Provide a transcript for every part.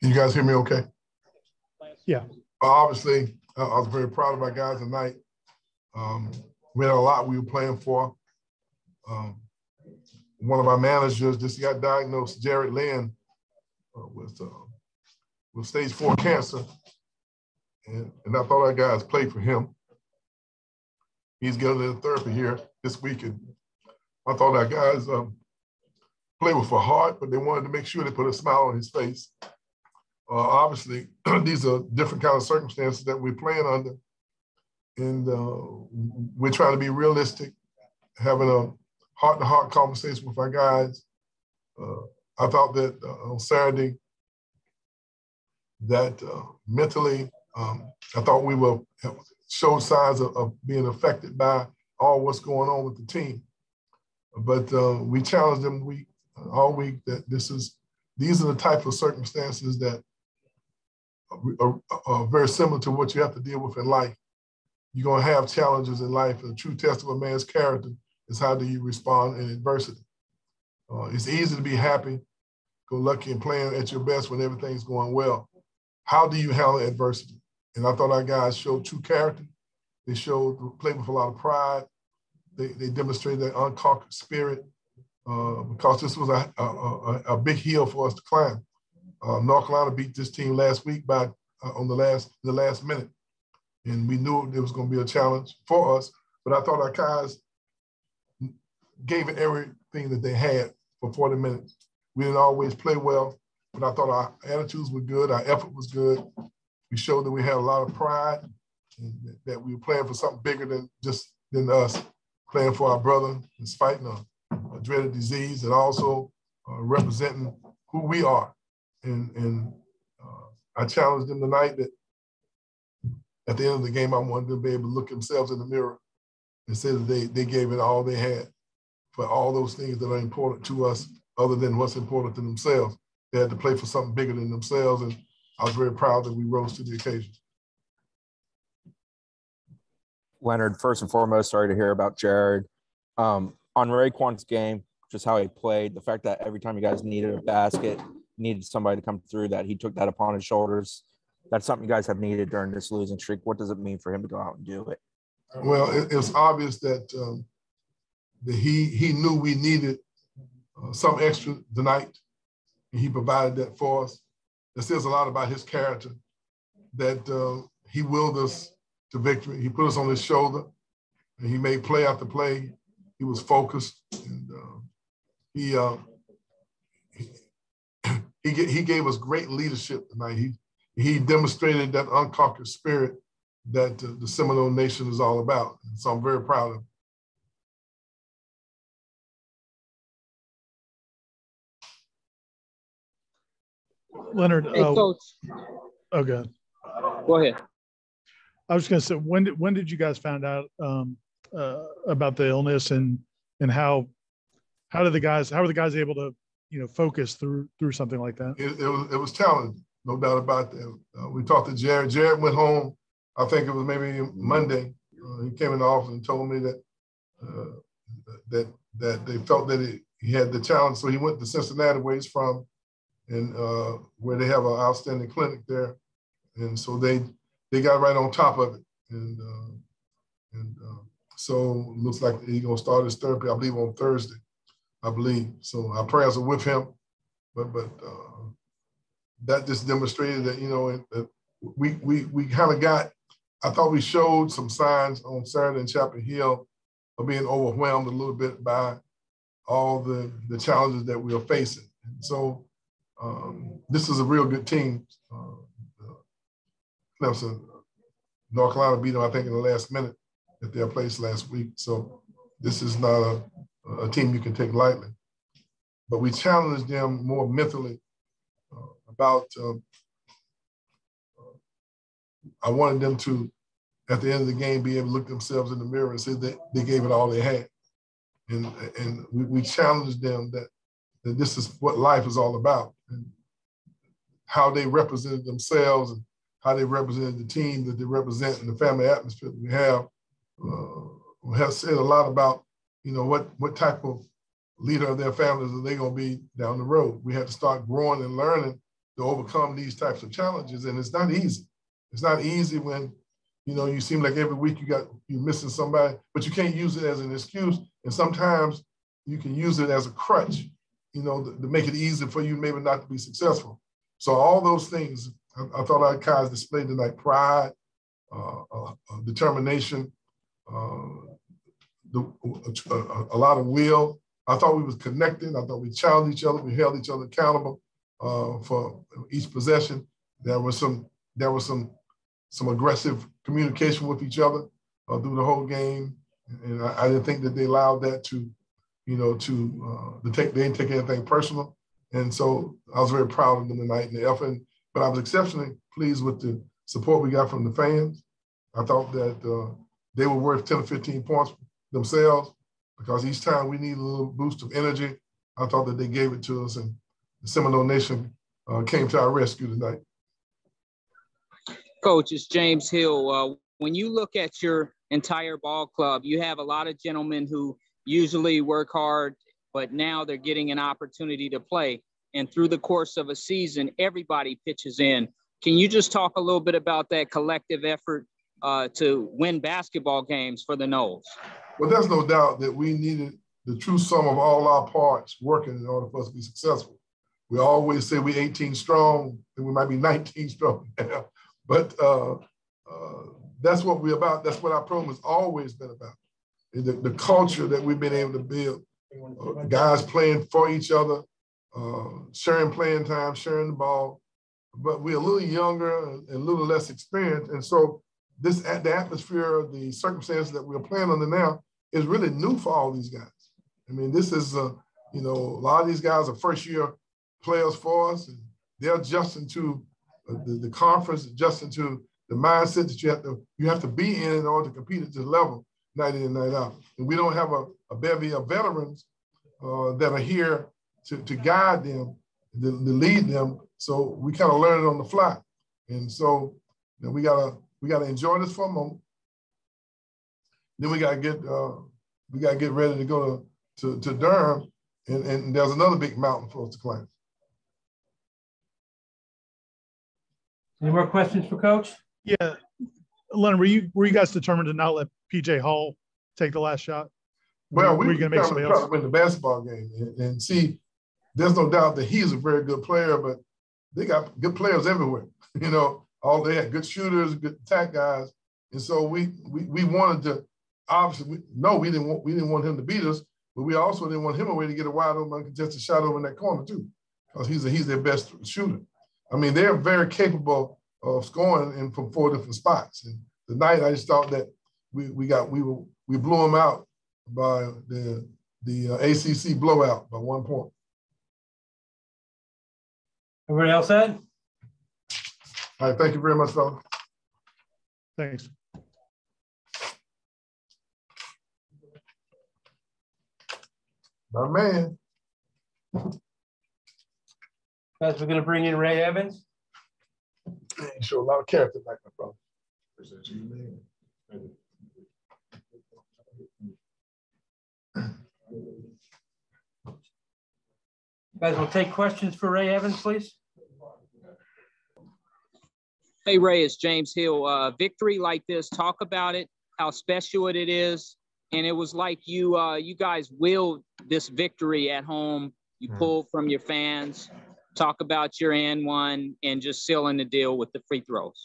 Can you guys hear me okay? Yeah. Obviously, I was very proud of our guys tonight. Um, we had a lot we were playing for. Um, one of our managers just got diagnosed, Jared Lynn, uh, with, uh, with stage four cancer. And, and I thought our guys played for him. He's getting into therapy here this week. And I thought our guys um, played with a heart, but they wanted to make sure they put a smile on his face. Uh, obviously, these are different kind of circumstances that we're playing under. And uh, we're trying to be realistic, having a heart-to-heart conversation with our guys. Uh, I thought that uh, on Saturday, that uh, mentally, um, I thought we will show signs of, of, being affected by all what's going on with the team. But uh, we challenged them week, all week that this is these are the type of circumstances that are, are, very similar to what you have to deal with in life. You're going to have challenges in life. A true test of a man's character is how do you respond in adversity. Uh, it's easy to be happy, go lucky, and playing at your best when everything's going well. How do you handle adversity? And I thought our guys showed true character. They showed played with a lot of pride. They, they demonstrated their unconquered spirit uh, because this was a, a, a, a big hill for us to climb. Uh, North Carolina beat this team last week by uh, on the last the last minute, and we knew it was going to be a challenge for us. But I thought our guys gave it everything that they had for 40 minutes. We didn't always play well, but I thought our attitudes were good, our effort was good. We showed that we had a lot of pride that we were playing for something bigger than just than us, playing for our brother and fighting a, a dreaded disease and also uh, representing who we are and and uh, I challenged them tonight that at the end of the game, I wanted them to be able to look themselves in the mirror and say that they they gave it all they had for all those things that are important to us, other than what's important to themselves. They had to play for something bigger than themselves, and I was very proud that we rose to the occasion. Leonard, first and foremost, sorry to hear about Jared. Um, on RayQuan's game, just how he played, the fact that every time you guys needed a basket, needed somebody to come through that he took that upon his shoulders. That's something you guys have needed during this losing streak. What does it mean for him to go out and do it? Well, it, it's obvious that um, that he he knew we needed uh, some extra tonight, and he provided that for us. It says a lot about his character that uh, he willed us to victory. He put us on his shoulder, and he made play after play. He was focused, and uh, he uh, he, he gave us great leadership tonight. He, he demonstrated that unconquered spirit that uh, the Seminole Nation is all about. And so I'm very proud of him. Leonard, hey, uh, coach. Oh, good. Go ahead. I was going to say, when did when did you guys find out um, uh, about the illness and and how how did the guys how were the guys able to you know focus through through something like that? It, it was it was challenging, no doubt about that. Uh, we talked to Jared. Jared went home. I think it was maybe Monday. Uh, he came in the office and told me that uh, that that they felt that he, he had the challenge. So he went to Cincinnati, where he's from, and uh, where they have an outstanding clinic there. And so they they got right on top of it. And uh, and uh, so looks like he's gonna start his therapy, I believe, on Thursday. I believe. So our prayers are with him. But but uh, that just demonstrated that you know that we we we kind of got. I thought we showed some signs on Saturday in Chapel Hill of being overwhelmed a little bit by all the the challenges that we are facing. And so um, this is a real good team. Uh, Clemson, North Carolina beat them, I think, in the last minute at their place last week. So this is not a a team you can take lightly. But we challenged them more mentally uh, about. Um, uh, I wanted them to, at the end of the game, be able to look themselves in the mirror and say that they gave it all they had, and and we, we challenged them that that this is what life is all about, and how they represented themselves and how they represented the team that they represent and the family atmosphere that we have. Uh, have said a lot about you know, what what type of leader of their families are they going to be down the road? We have to start growing and learning to overcome these types of challenges. And it's not easy. It's not easy when, you know, you seem like every week you got you're missing somebody, but you can't use it as an excuse. And sometimes you can use it as a crutch, you know, to, to make it easy for you maybe not to be successful. So all those things, I, I thought our guys displayed tonight: pride, uh, uh, uh determination, uh, the, a, a, lot of will. I thought we was connected. I thought we challenged each other. We held each other accountable uh, for each possession. There was some there was some some aggressive communication with each other uh, through the whole game, and I, I, didn't think that they allowed that to, you know, to uh, to take they didn't take anything personal, and so I was very proud of them tonight and the effort. But I was exceptionally pleased with the support we got from the fans. I thought that uh, they were worth 10 or 15 points themselves because each time we need a little boost of energy, I thought that they gave it to us, and the Seminole Nation uh, came to our rescue tonight. Coach, it's James Hill. Uh, when you look at your entire ball club, you have a lot of gentlemen who usually work hard, but now they're getting an opportunity to play. And through the course of a season, everybody pitches in. Can you just talk a little bit about that collective effort uh, to win basketball games for the Noles? Well, there's no doubt that we needed the true sum of all our parts working in order for us to be successful. We always say we're 18 strong, and we might be 19 strong now, but uh, uh, that's what we're about. That's what our program has always been about. The, the culture that we've been able to build, uh, guys playing for each other, uh, sharing playing time, sharing the ball. But we're a little younger and a little less experienced, and so this the atmosphere, the circumstances that we're playing under now is really new for all these guys. I mean, this is, uh, you know, a lot of these guys are first year players for us, and they're adjusting to uh, the, the conference, adjusting to the mindset that you have to you have to be in in order to compete at this level night in and night out. And we don't have a, a bevy of veterans uh, that are here to, to guide them, to, to lead them. So we kind of learn it on the fly. And so you know, we gotta we gotta enjoy this for a moment. Then we gotta get uh, we gotta get ready to go to, to, to Durham, and, and there's another big mountain for us to climb. Any more questions for Coach? Yeah, Leonard, were you were you guys determined to not let PJ Hall take the last shot? Well, we were going to make somebody else win the basketball game, and, and, see, there's no doubt that he's a very good player, but they got good players everywhere. You know, all they had good shooters, good attack guys, and so we we, we wanted to obviously we, no, we didn't want we didn't want him to beat us, but we also didn't want him away to get a wide open uncontested shot over in that corner too, because he's a, he's their best shooter. I mean, they're very capable of scoring in from four different spots. And tonight, I just thought that we we got we were we blew them out by the the uh, ACC blowout by one point. Everybody else said? All right, thank you very much, fellas. Thanks. My man. Guys, we're going to bring in Ray Evans. Man, show a lot of character like my brother. Appreciate you, man. guys, we'll take questions for Ray Evans, please. Hey, Ray, it's James Hill. Uh, victory like this, talk about it, how special it is. And it was like you, uh, you guys willed this victory at home. You mm. pulled from your fans. Talk about your and one and just sealing the deal with the free throws.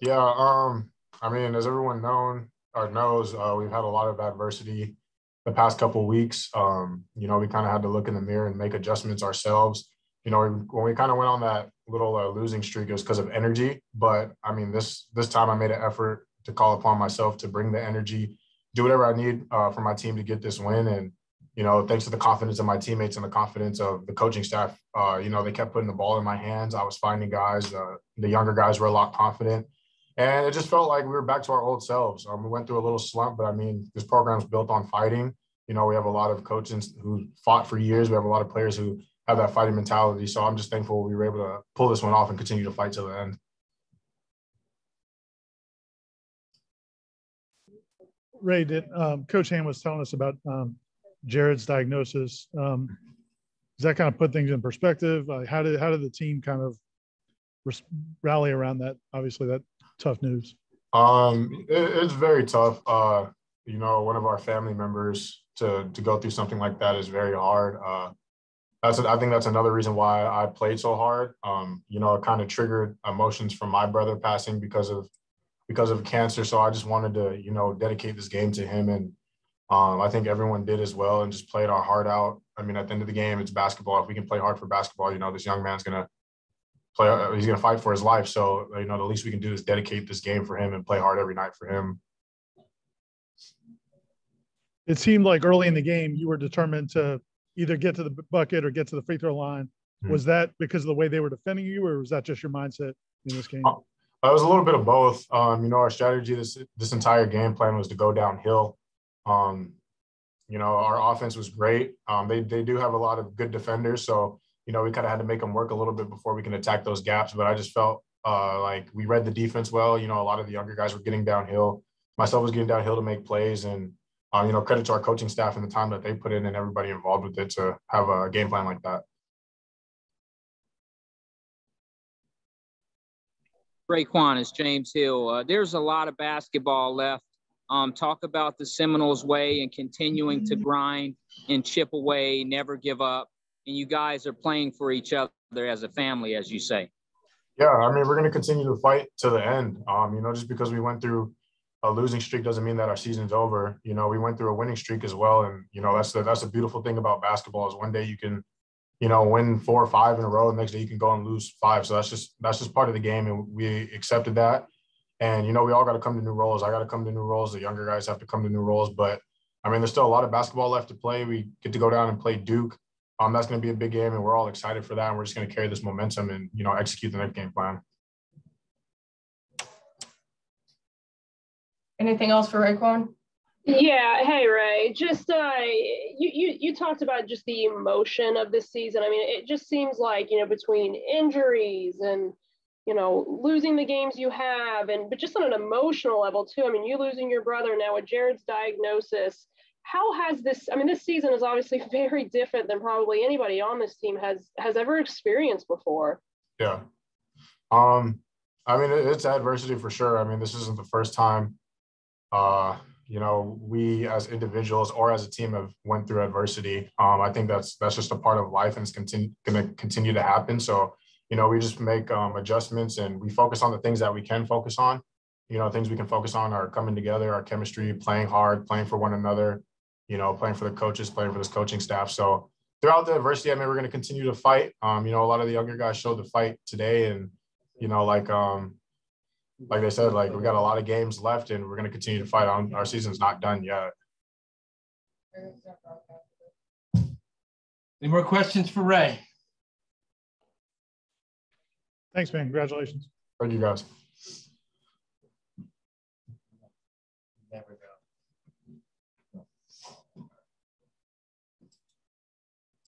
Yeah, um, I mean, as everyone known or knows, uh, we've had a lot of adversity the past couple weeks. Um, you know, we kind of had to look in the mirror and make adjustments ourselves you know, when we kind of went on that little uh, losing streak, it was because of energy. But I mean, this this time I made an effort to call upon myself to bring the energy, do whatever I need uh, for my team to get this win. And you know, thanks to the confidence of my teammates and the confidence of the coaching staff, uh, you know, they kept putting the ball in my hands. I was finding guys. Uh, the younger guys were a lot confident. And it just felt like we were back to our old selves. Um, we went through a little slump, but I mean, this program's built on fighting. You know, we have a lot of coaches who fought for years. We have a lot of players who have that fighting mentality. So I'm just thankful we were able to pull this one off and continue to fight till the end. Ray, did um, Coach Ham was telling us about um, Jared's diagnosis. Um, does that kind of put things in perspective? Uh, how did how did the team kind of rally around that? Obviously, that tough news. Um, it, it's very tough. Uh, you know, one of our family members to to go through something like that is very hard. Uh, that's I think that's another reason why I played so hard. Um, you know, it kind of triggered emotions from my brother passing because of because of cancer. So I just wanted to, you know, dedicate this game to him, and um, I think everyone did as well, and just played our heart out. I mean, at the end of the game, it's basketball. If we can play hard for basketball, you know, this young man's gonna play. Uh, he's gonna fight for his life. So you know, the least we can do is dedicate this game for him and play hard every night for him. It seemed like early in the game you were determined to either get to the bucket or get to the free throw line. Mm-hmm. Was that because of the way they were defending you, or was that just your mindset in this game? Uh, it was a little bit of both. Um, you know, our strategy this this entire game plan was to go downhill. Um, you know, our offense was great. Um, they they do have a lot of good defenders, so you know we kind of had to make them work a little bit before we can attack those gaps. But I just felt uh, like we read the defense well. You know, a lot of the younger guys were getting downhill. Myself was getting downhill to make plays, and um, you know, credit to our coaching staff and the time that they put in and everybody involved with it to have a game plan like that. RayQuan is James Hill. Uh, there's a lot of basketball left. Um, talk about the Seminoles way and continuing to grind and chip away, never give up. And you guys are playing for each other as a family, as you say. Yeah, I mean, we're going to continue to fight to the end. Um, you know, just because we went through a losing streak doesn't mean that our season's over. You know, we went through a winning streak as well, and you know that's the that's the beautiful thing about basketball is one day you can, you know, win four or five in a row, and next day you can go and lose five. So that's just that's just part of the game, and we accepted that. And you know, we all got to come to new roles. I got to come to new roles. The younger guys have to come to new roles. But I mean, there's still a lot of basketball left to play. We get to go down and play Duke. Um, that's going to be a big game, and we're all excited for that. And we're just going to carry this momentum and you know execute the next game plan. Anything else for RayQuan? Yeah. Hey, Ray. Just uh, you you you talked about just the emotion of this season. I mean, it just seems like you know between injuries and you know losing the games you have, and but just on an emotional level too. I mean, you losing your brother now with Jared's diagnosis. How has this? I mean, this season is obviously very different than probably anybody on this team has has ever experienced before. Yeah. Um. I mean, it's adversity for sure. I mean, this isn't the first time uh, you know, we as individuals or as a team have went through adversity. Um, I think that's that's just a part of life and it's continue, going to continue to happen. So, you know, we just make um, adjustments and we focus on the things that we can focus on. You know, things we can focus on are coming together, our chemistry, playing hard, playing for one another. You know, playing for the coaches, playing for this coaching staff. So throughout the adversity, I mean, we're going to continue to fight. Um, you know, a lot of the younger guys showed the fight today, and you know, like um, like I said, like we got a lot of games left and we're going to continue to fight on. Our season's not done yet. Any more questions for Ray? Thanks, man. Congratulations. Thank you, guys.